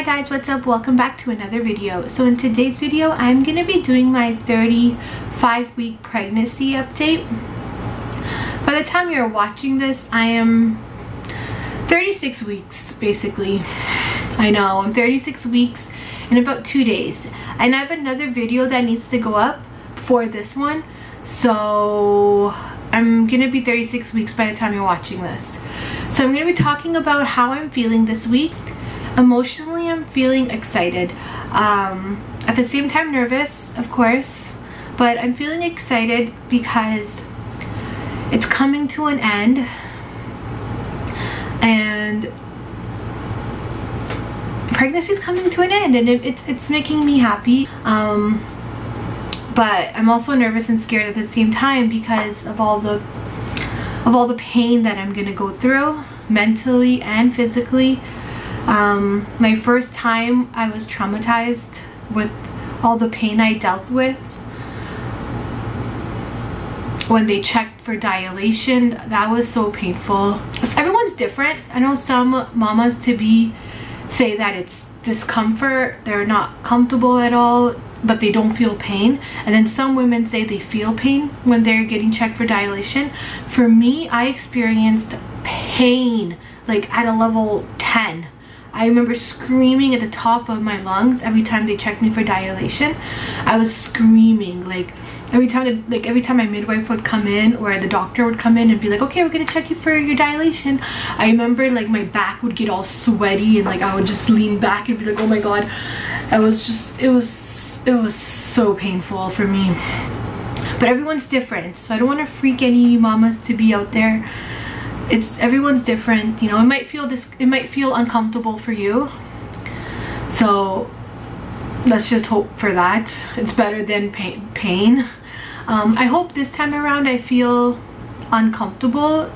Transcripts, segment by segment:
Hi guys, what's up? Welcome back to another video. So in today's video, I'm to be doing my 35 week pregnancy update. By the time you're watching this, I am 36 weeks basically. I know, I'm 36 weeks in about two days. And I have another video that needs to go up for this one. So I'm to be 36 weeks by the time you're watching this. So I'm to be talking about how I'm feeling this week emotionally i'm feeling excited. Um, at the same time nervous of course but i'm feeling excited because it's coming to an end. And pregnancy is coming to an end and it, it's it's making me happy. Um, but i'm also nervous and scared at the same time because of all the of all the pain that i'm gonna go through mentally and physically um, my first time I was traumatized with all the pain I dealt with. When they checked for dilation that was so painful. Everyone's different. I know some mamas to be say that it's discomfort they're not comfortable at all but they don't feel pain. And then some women say they feel pain when they're getting checked for dilation. For me i experienced pain like at a level 10 I remember screaming at the top of my lungs every time they checked me for dilation. I was screaming like every time like every time my midwife would come in or the doctor would come in and be like okay we're gonna check you for your dilation. I remember like my back would get all sweaty and like I would just lean back and be like oh my god. I was just it was it was so painful for me. But everyone's different so I don't want to freak any mamas to be out there it's everyone's different you know it might feel this it might feel uncomfortable for you. So let's just hope for that. It's better than pain, pain. Um, I hope this time around I feel uncomfortable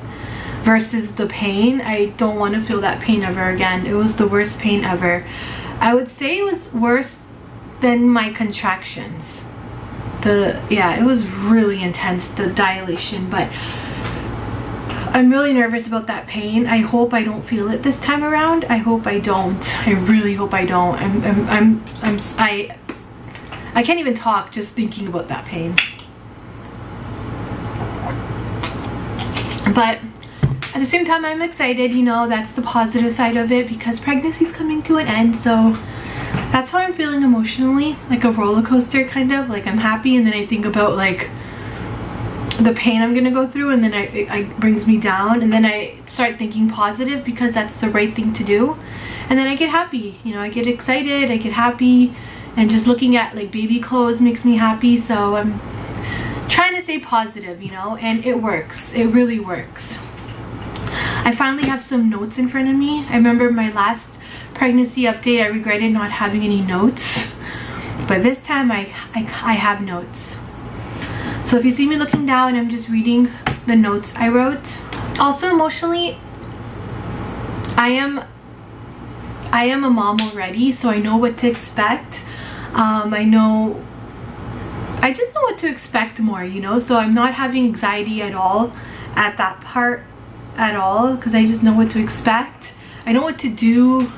versus the pain. I don't want to feel that pain ever again. It was the worst pain ever. I would say it was worse than my contractions. The yeah it was really intense the dilation but I'm really nervous about that pain. I hope I don't feel it this time around. I hope I don't. I really hope I don't. I'm, I'm, I'm, I'm I, I can't even talk just thinking about that pain. But at the same time, I'm excited, you know, that's the positive side of it because pregnancy's coming to an end. So that's how I'm feeling emotionally, like a roller coaster kind of. Like I'm happy and then I think about like, the pain I'm gonna go through and then I, it, it brings me down and then I start thinking positive because that's the right thing to do. And then I get happy you know I get excited I get happy and just looking at like baby clothes makes me happy so I'm trying to stay positive you know and it works it really works. I finally have some notes in front of me. I remember my last pregnancy update I regretted not having any notes but this time I, I, I have notes so if you see me looking down, I'm just reading the notes I wrote. Also emotionally, I am I am a mom already, so I know what to expect. Um, I know I just know what to expect more, you know, so I'm not having anxiety at all at that part at all because I just know what to expect. I know what to do.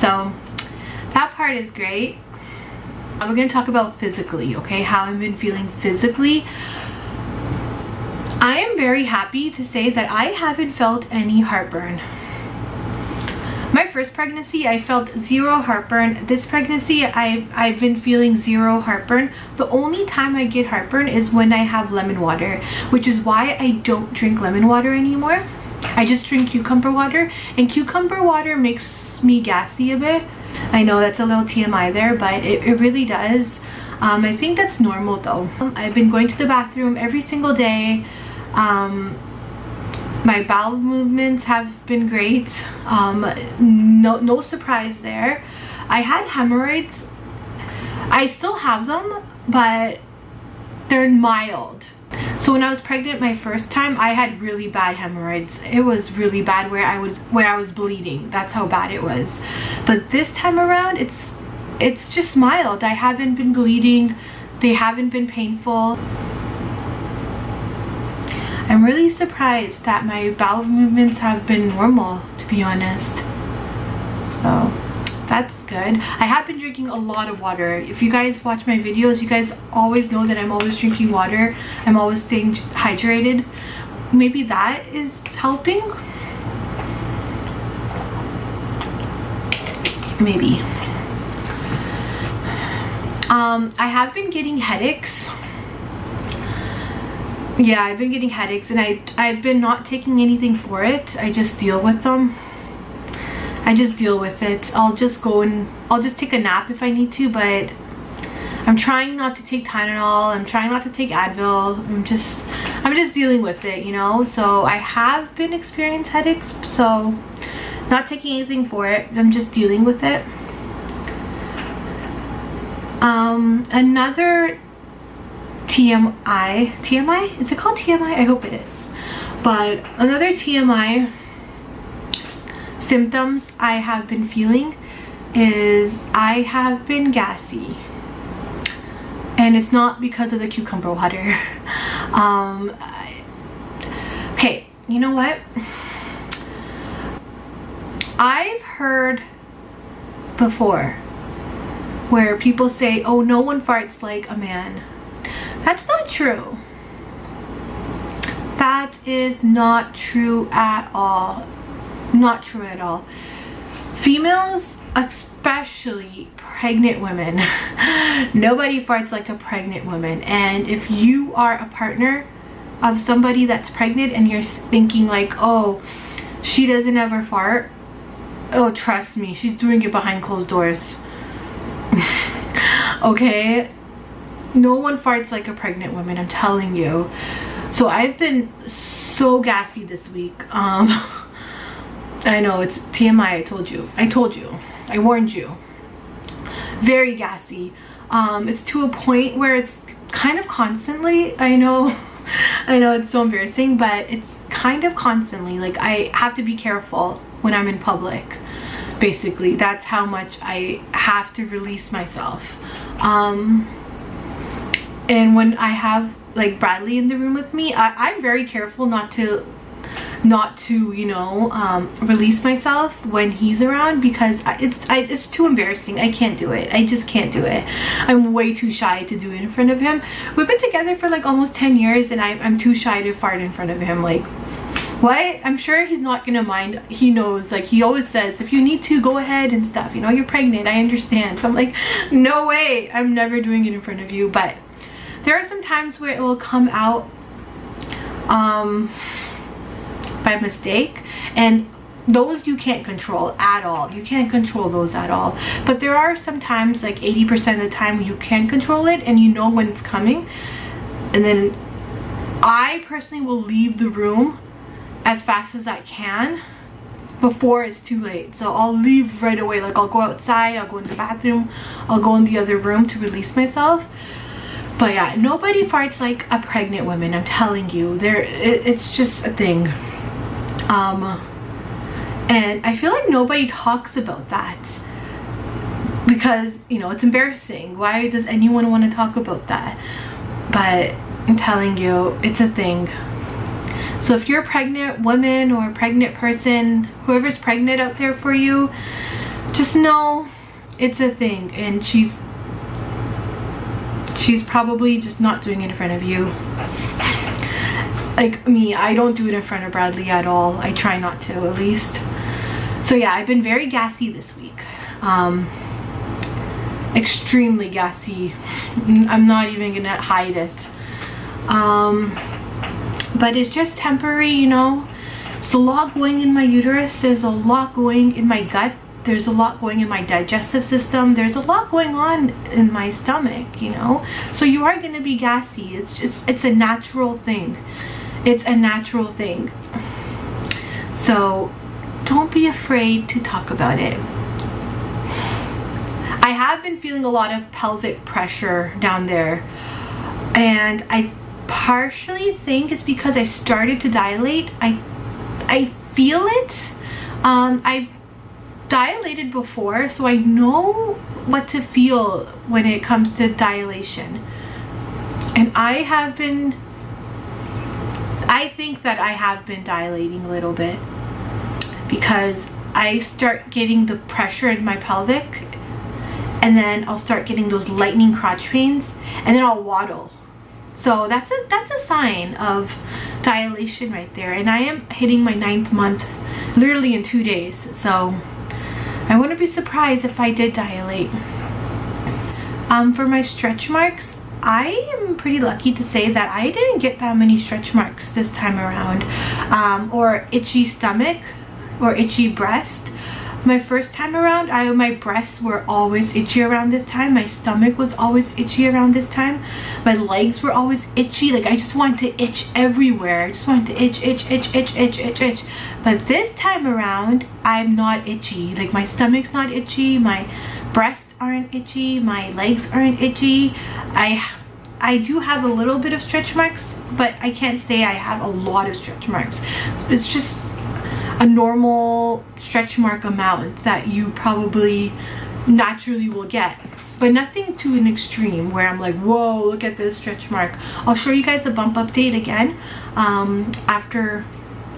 So that part is great. Going to talk about physically, okay? How I've been feeling physically. I am very happy to say that I haven't felt any heartburn. My first pregnancy, I felt zero heartburn. This pregnancy, I've, I've been feeling zero heartburn. The only time I get heartburn is when I have lemon water, which is why I don't drink lemon water anymore. I just drink cucumber water, and cucumber water makes me gassy a bit. I know that's a little TMI there, but it, it really does. Um, I think that's normal though. I've been going to the bathroom every single day. Um, my bowel movements have been great. Um, no, no surprise there. I had hemorrhoids. I still have them, but they're mild. So when I was pregnant my first time, I had really bad hemorrhoids. It was really bad where I was where I was bleeding. That's how bad it was. But this time around, it's it's just mild. I haven't been bleeding. They haven't been painful. I'm really surprised that my bowel movements have been normal, to be honest. So that's good. I have been drinking a lot of water. If you guys watch my videos you guys always know that i'm always drinking water. I'm always staying hydrated. Maybe that is helping? Maybe. Um i have been getting headaches. Yeah i've been getting headaches and i i've been not taking anything for it. I just deal with them i just deal with it. I'll just go and i'll just take a nap if i need to but i'm trying not to take tylenol. I'm trying not to take advil. I'm just i'm just dealing with it you know? So i have been experiencing headaches so not taking anything for it. I'm just dealing with it. Um another TMI TMI is it called TMI I? Hope it is. But another TMI symptoms I have been feeling is I have been gassy and it's not because of the cucumber water um okay you know what I've heard before where people say, oh, no one farts like a man. That's not true. That is not true at all. Not true at all. Females, especially pregnant women, nobody farts like a pregnant woman. And if you are a partner of somebody that's pregnant and you're thinking like, oh, she doesn't ever fart, oh trust me she's doing it behind closed doors okay no one farts like a pregnant woman i'm telling you so i've been so gassy this week um i know it's tmi i told you. I told you. I warned you. Very gassy. Um it's to a point where it's kind of constantly i know i know it's so embarrassing but it's kind of constantly like i have to be careful when I'm in public basically. That's how much I have to release myself. Um, and when I have like Bradley in the room with me I, am very careful not to not to you know um, release myself when he's around because I, it's I, it's too embarrassing. I can't do it. I just can't do it. I'm way too shy to do it in front of him. We've been together for like almost 10 years and I, I'm too shy to fart in front of him. Like what? I'm sure he's not gonna mind. He knows. Like he always says if you need to go ahead and stuff. You know you're pregnant. I understand. So i'm like no way. I'm never doing it in front of you. But there are some times where it will come out um by mistake and those you can't control at all. You can't control those at all. But there are sometimes like 80 percent of the time you can control it and you know when it's coming. And then i personally will leave the room as fast as I can before it's too late. So i'll leave right away. Like i'll go outside i'll go in the bathroom i'll go in the other room to release myself. But yeah nobody farts like a pregnant woman i'm telling you. There it, it's just a thing um and i feel like nobody talks about that because you know it's embarrassing. Why does anyone want to talk about that? But i'm telling you it's a thing. So if you're a pregnant woman or a pregnant person, whoever's pregnant out there for you, just know it's a thing and she's she's probably just not doing it in front of you. Like me, I don't do it in front of Bradley at all. I try not to at least. So yeah, I've been very gassy this week. Um, extremely gassy. I'm not even gonna hide it. Um, but it's just temporary you know it's a lot going in my uterus there's a lot going in my gut there's a lot going in my digestive system there's a lot going on in my stomach you know so you are to be gassy it's just it's a natural thing it's a natural thing so don't be afraid to talk about it I have been feeling a lot of pelvic pressure down there and I partially think it's because I started to dilate. I I feel it. Um, I've dilated before, so I know what to feel when it comes to dilation. And I have been, I think that I have been dilating a little bit because I start getting the pressure in my pelvic and then I'll start getting those lightning crotch pains and then I'll waddle. So that's a that's a sign of dilation right there and I am hitting my ninth month literally in two days. So I wouldn't be surprised if I did dilate. Um, for my stretch marks I am pretty lucky to say that I didn't get that many stretch marks this time around. Um, or itchy stomach or itchy breast. My first time around I my breasts were always itchy around this time. My stomach was always itchy around this time. My legs were always itchy. Like I just wanted to itch everywhere. I just wanted to itch itch itch itch itch itch itch. But this time around I'm not itchy. Like my stomach's not itchy. My breasts aren't itchy my legs aren't itchy. I I do have a little bit of stretch marks but I can't say I have a lot of stretch marks. It's just a normal stretch mark amount that you probably naturally will get but nothing to an extreme where I'm like whoa look at this stretch mark. I'll show you guys a bump update again um, after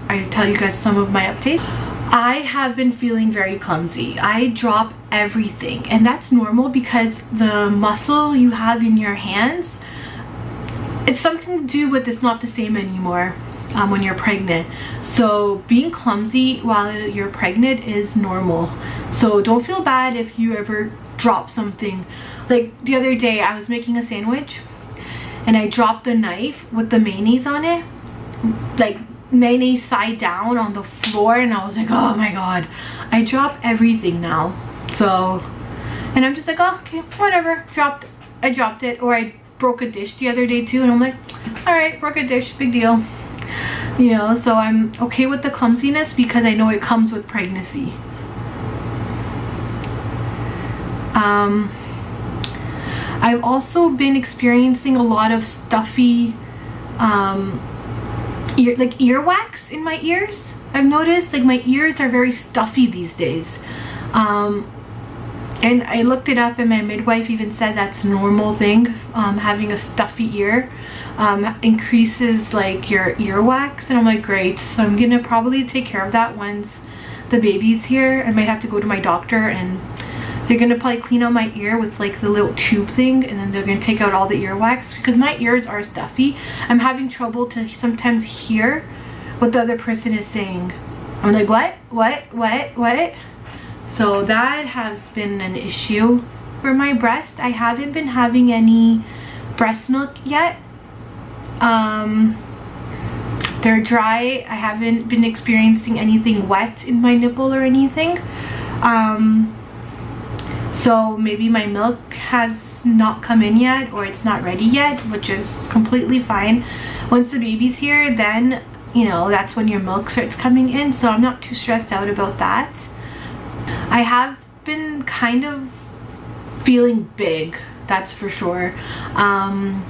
I tell you guys some of my updates I have been feeling very clumsy. I drop everything and that's normal because the muscle you have in your hands it's something to do with it's not the same anymore um, when you're pregnant. So being clumsy while you're pregnant is normal. So don't feel bad if you ever drop something. Like the other day I was making a sandwich and I dropped the knife with the mayonnaise on it like mayonnaise side down on the and I was like oh my god. I drop everything now. So and I'm just like oh, okay whatever. Dropped I dropped it or I broke a dish the other day too and I'm like all right broke a dish big deal. You know so i'm okay with the clumsiness because i know it comes with pregnancy. Um i've also been experiencing a lot of stuffy um ear like earwax in my ears i've noticed like my ears are very stuffy these days. Um and I looked it up and my midwife even said that's a normal thing. Um, having a stuffy ear um, increases like your earwax. And I'm like great. So I'm gonna probably take care of that once the baby's here. I might have to go to my doctor and they're gonna probably clean out my ear with like the little tube thing and then they're gonna take out all the earwax because my ears are stuffy. I'm having trouble to sometimes hear what the other person is saying. I'm like what? What? What? What? So that has been an issue for my breast. I haven't been having any breast milk yet. Um, they're dry. I haven't been experiencing anything wet in my nipple or anything. Um, so maybe my milk has not come in yet or it's not ready yet, which is completely fine. Once the baby's here, then, you know, that's when your milk starts coming in. So I'm not too stressed out about that. I have been kind of feeling big, that's for sure. Um,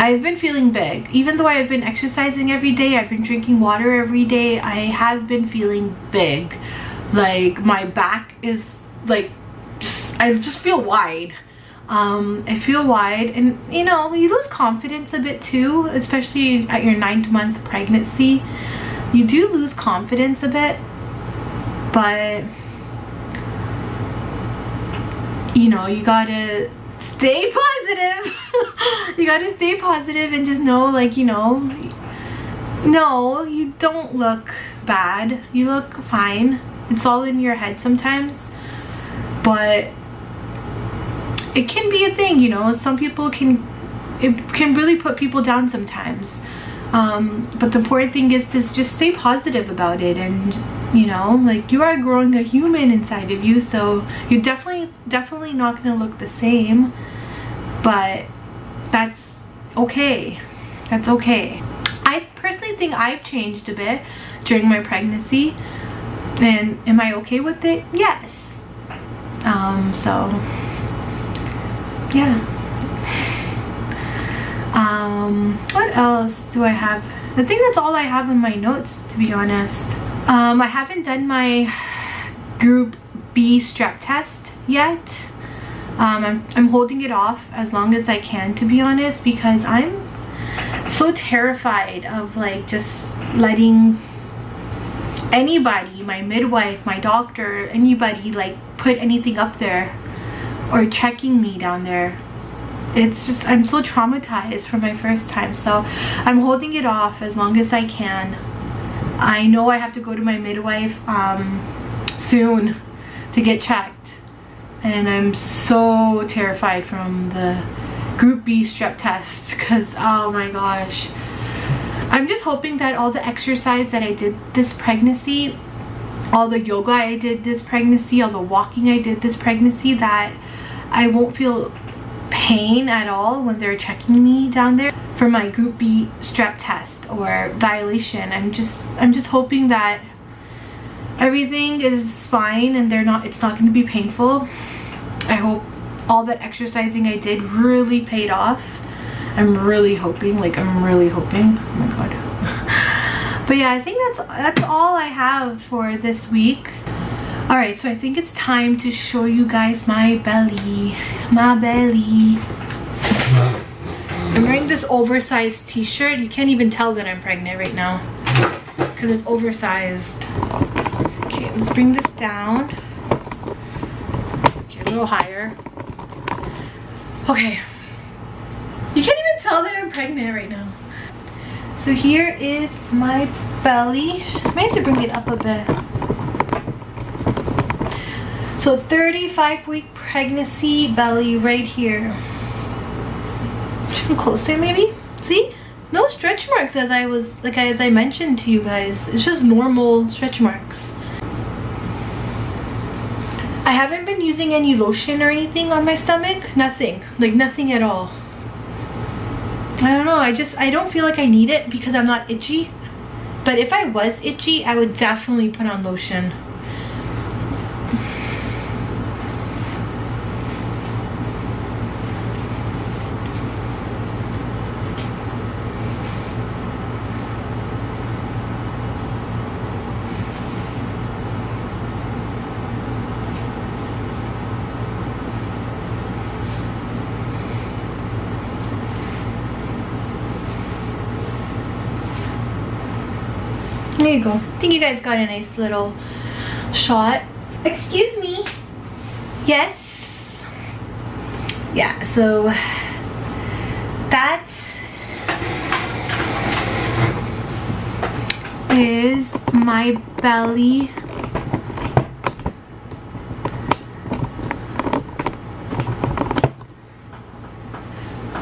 I've been feeling big. Even though I've been exercising every day, I've been drinking water every day, I have been feeling big. Like my back is like, just, I just feel wide. Um, I feel wide and you know, you lose confidence a bit too, especially at your ninth month pregnancy. You do lose confidence a bit, but you know, you gotta stay positive. you gotta stay positive and just know like, you know, no, you don't look bad. You look fine. It's all in your head sometimes. But it can be a thing, you know. Some people can, it can really put people down sometimes. Um, but the important thing is to just stay positive about it and you know like you are growing a human inside of you so you're definitely definitely not gonna look the same. But that's okay. That's okay. I personally think i've changed a bit during my pregnancy. And am i okay with it? Yes. Um so yeah. Um what else do i have? I think that's all i have in my notes to be honest. Um, I haven't done my group B strep test yet. Um, I'm, I'm holding it off as long as I can to be honest because I'm so terrified of like just letting anybody my midwife my doctor anybody like put anything up there or checking me down there. It's just i'm so traumatized for my first time so i'm holding it off as long as i can. I know i have to go to my midwife um, soon to get checked and i'm so terrified from the group b strep test because oh my gosh. I'm just hoping that all the exercise that i did this pregnancy all the yoga i did this pregnancy all the walking i did this pregnancy that i won't feel pain at all when they're checking me down there for my group B strep test or dilation. I'm just I'm just hoping that everything is fine and they're not it's not going to be painful. I hope all that exercising I did really paid off. I'm really hoping, like I'm really hoping. Oh my god. but yeah, I think that's that's all I have for this week. Alright, so I think it's time to show you guys my belly. My belly. I'm wearing this oversized t-shirt. You can't even tell that I'm pregnant right now. Because it's oversized. Okay, let's bring this down. Okay, a little higher. Okay. You can't even tell that I'm pregnant right now. So here is my belly. I might have to bring it up a bit. So 35 week pregnancy belly right here. Should closer maybe? See? No stretch marks as I was, like as I mentioned to you guys. It's just normal stretch marks. I haven't been using any lotion or anything on my stomach. Nothing. Like nothing at all. I don't know. I just, I don't feel like I need it because I'm not itchy. But if I was itchy, I would definitely put on lotion. There you go. I think you guys got a nice little shot. Excuse me. Yes. Yeah, so that is my belly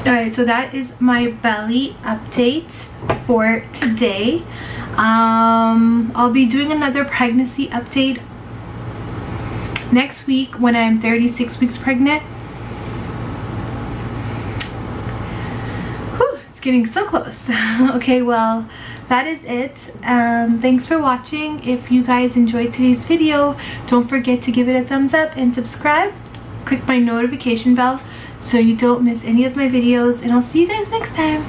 Alright, so that is my belly update for today. Um, I'll be doing another pregnancy update next week when I'm 36 weeks pregnant. Whew, it's getting so close. okay, well, that is it. Um, thanks for watching. If you guys enjoyed today's video, don't forget to give it a thumbs up and subscribe. Click my notification bell so you don't miss any of my videos and I'll see you guys next time.